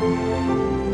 Música